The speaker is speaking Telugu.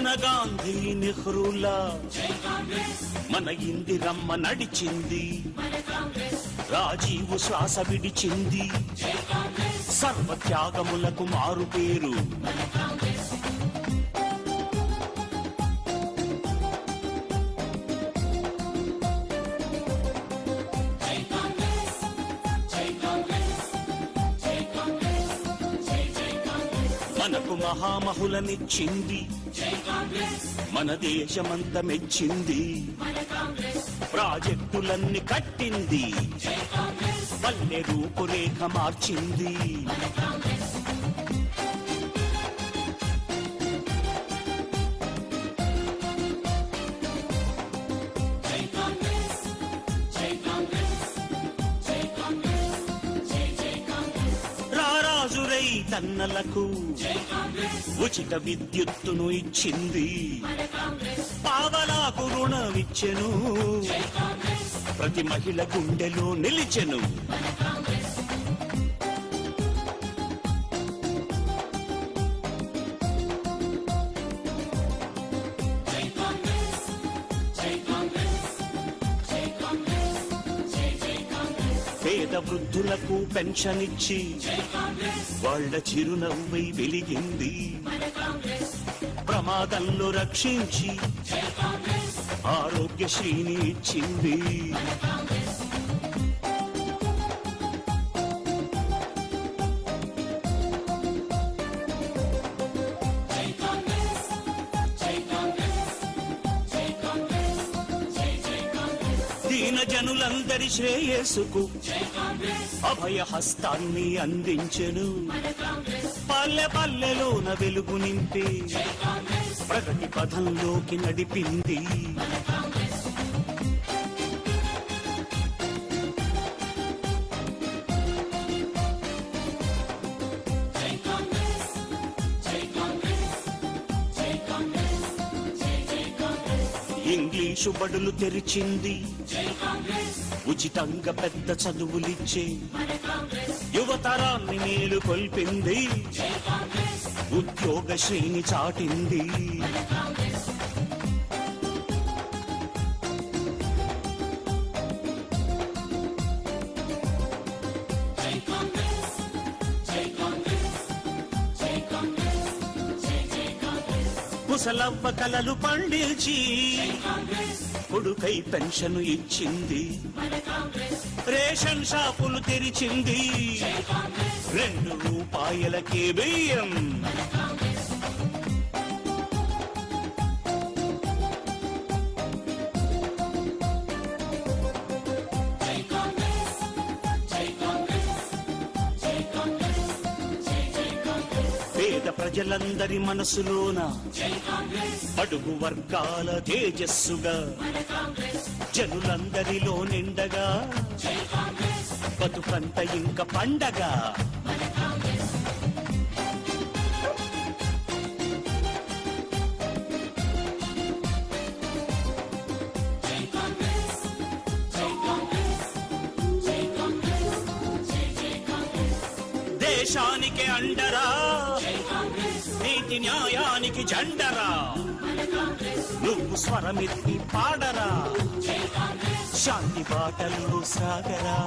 మన గాంధీ నెహ్రూలా. మన ఇందిరమ్మ నడిచింది. రాజీవు శ్వాస విడిచింది. సర్వత్యాగములకు మారు పేరు. మనకు మహామహులనిచ్చింది. మన దేశమంత మెచ్చింది. ప్రాజెక్టులన్నీ కట్టింది. పల్లె రూపురేఖ మార్చింది. కన్నలకు ఉచిత విద్యుత్తును ఇచ్చింది. పావలాకు రుణమిచ్చెను. ప్రతి మహిళ గుండెలో నిలిచెను. పేద వృద్ధులకు పెన్షన్ ఇచ్చి వాళ్ళ చిరునవ్వై వెలిగింది. ప్రమాదంలో రక్షించి ఆరోగ్యశ్రీని ఇచ్చింది. దీన జనులందరి శ్రేయస్సుకు అభయ హస్తాన్ని అందించెను. పల్లె పల్లెలోన వెలుగు నింపి ప్రగతి పథంలోకి నడిపింది. ఇంగ్లీషు బడులు తెరిచింది. ఉచితంగా పెద్ద చదువులిచ్చే యువతరాన్ని మేలు కొల్పింది. ఉద్యోగ శ్రేణి చాటింది. ముసలవ్వ కలలు పండించి కొడుకై పెన్షన్ ఇచ్చింది. రేషన్ షాపులు తెరిచింది. రెండు రూపాయలకే బియ్యం. ప్రజలందరి మనసులోన అడుగు వర్గాల తేజస్సుగా జనులందరిలో నిండగా బతుకంత ఇంక పండగ. దేశానికి అండరా. నీతి న్యాయానికి జెండరా? నువ్వు స్వరమెత్తి పాడరా? శాంతి బాటల్లో సాగరా?